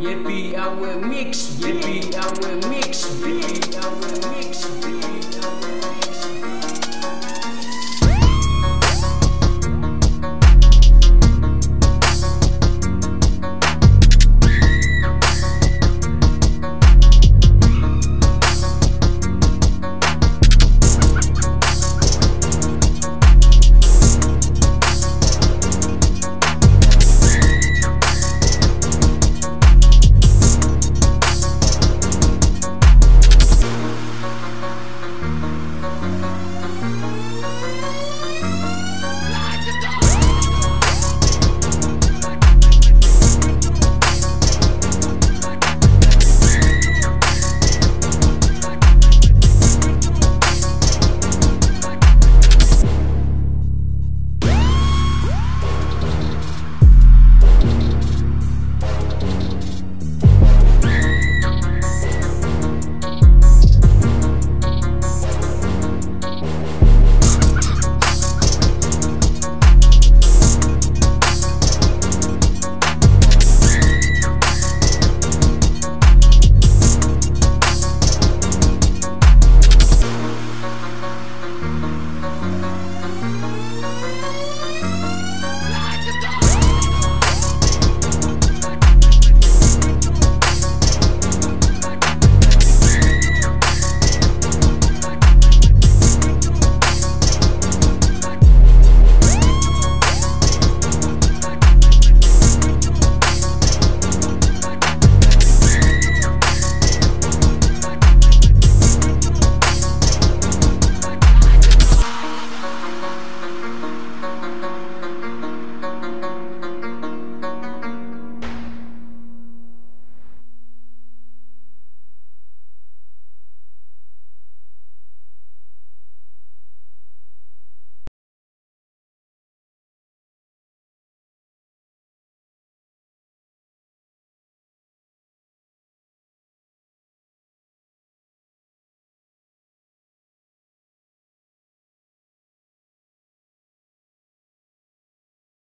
Yippee, I will mix, yippee, I will mix, yippee, I will mix.